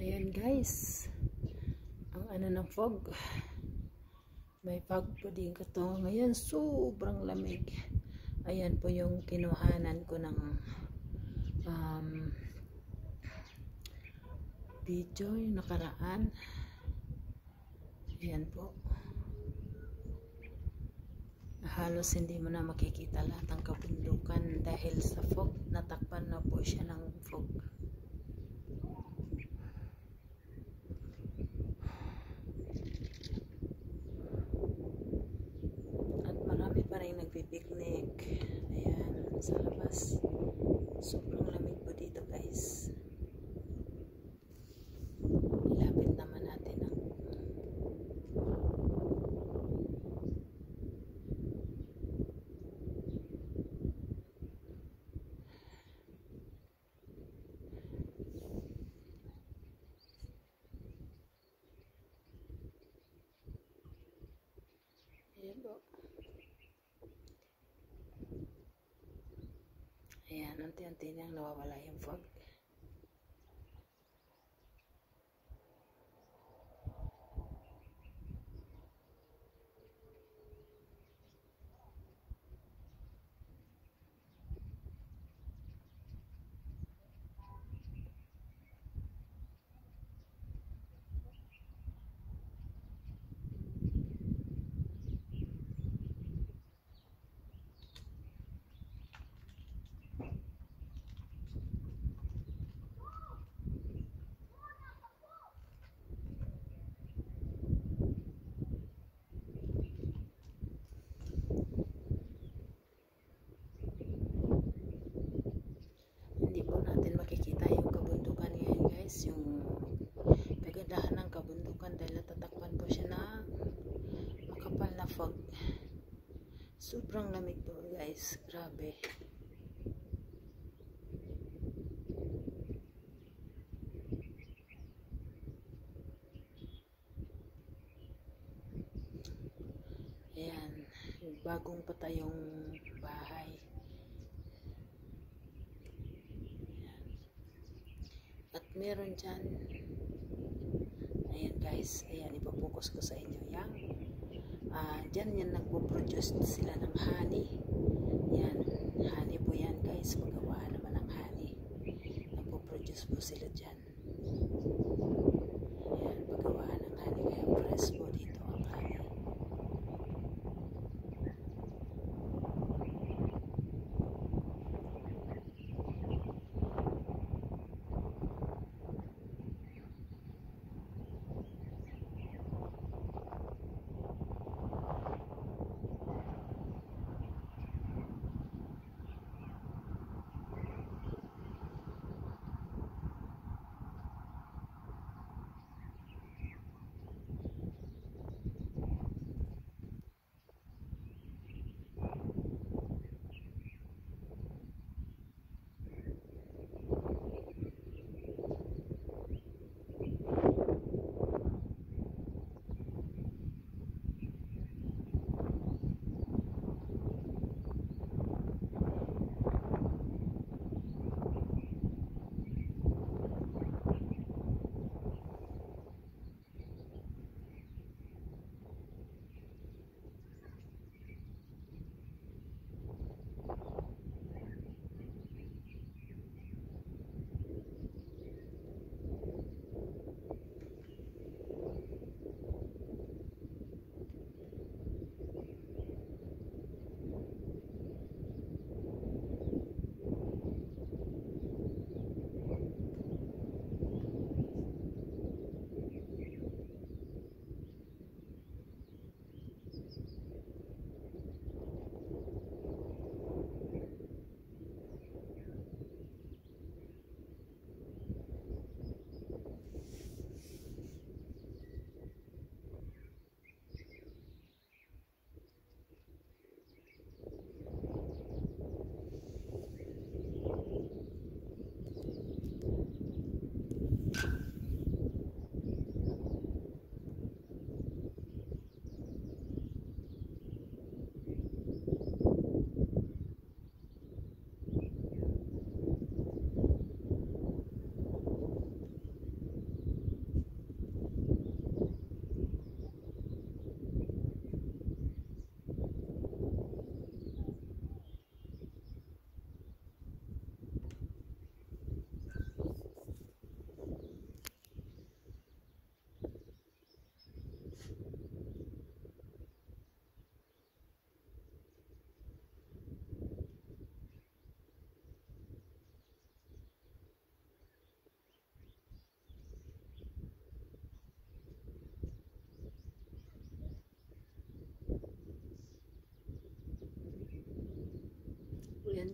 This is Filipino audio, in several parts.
Ayan guys. Ang ano ng fog. May fog po din ko to. Ngayon sobrang lamig. Ayan po yung kinuhanan ko ng um, video yung nakaraan. Ayan po. Halos hindi mo na makikita lahat ng kabundukan dahil sa fog. Natakpan na po siya ng fog. Nagpipiknik. Ayan, sa labas. Sobrang lamig po dito guys. Ilapit naman natin ang Ayan po. Ayan, unti-unti nang nawawala yung fog. Hindi po natin makikita yung kabundukan ngayon guys. Yung kagandahan ng kabundukan dahil natatakpan po siya na makapal na fog. Sobrang lamig po guys. Grabe. Bagong patayong bahay. Ayan. At meron dyan. Ayan guys. Ayan. Ipapokus ko sa inyo. Yan. Ah, dyan yan nagpo-produce sila ng honey. Yan. Honey po yan guys. Magawa naman ng honey. Nagpo-produce po sila dyan.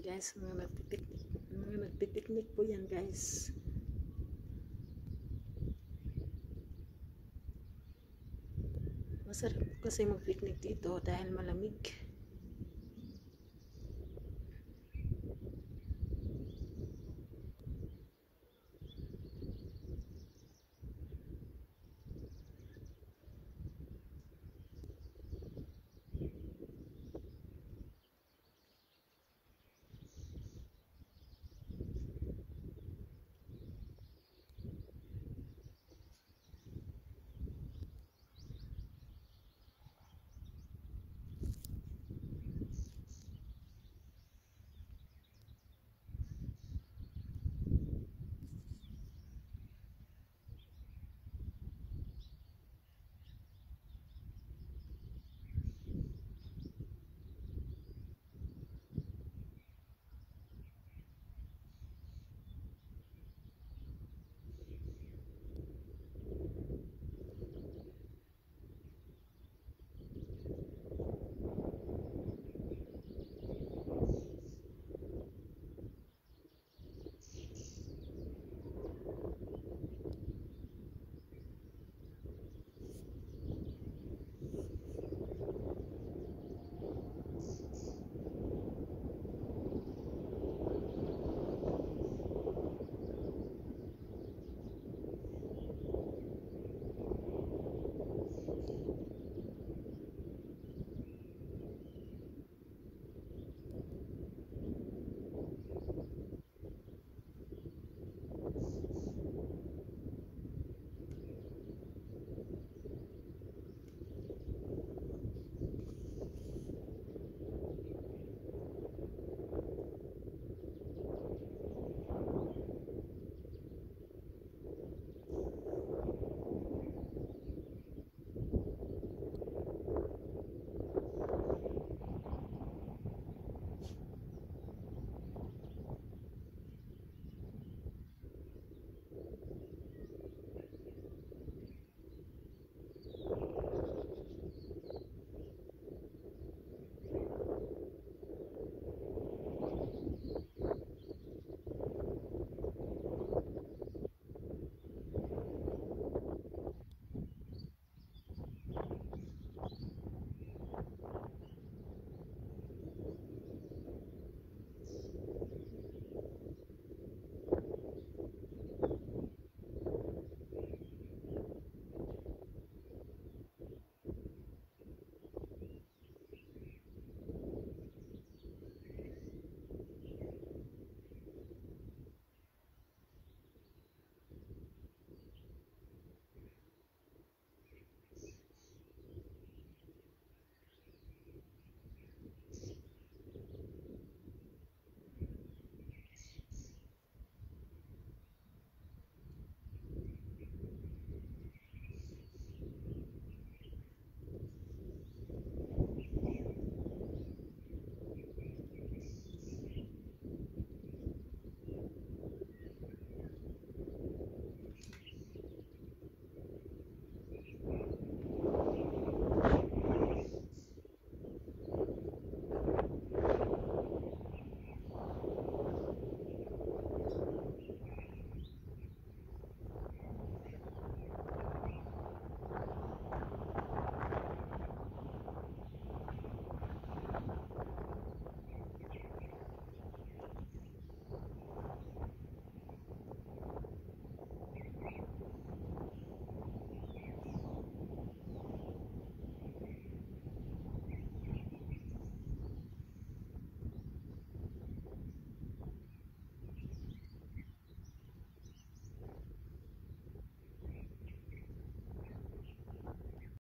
Guys, mga nagpipiknik. Mga nagpipiknik po yan guys. Masarap po kasi mag-picnic dito dahil malamig.